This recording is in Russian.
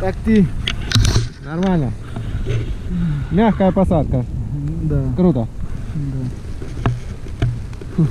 Так ты. Нормально. Мягкая посадка. Да. Круто. Да. Фух.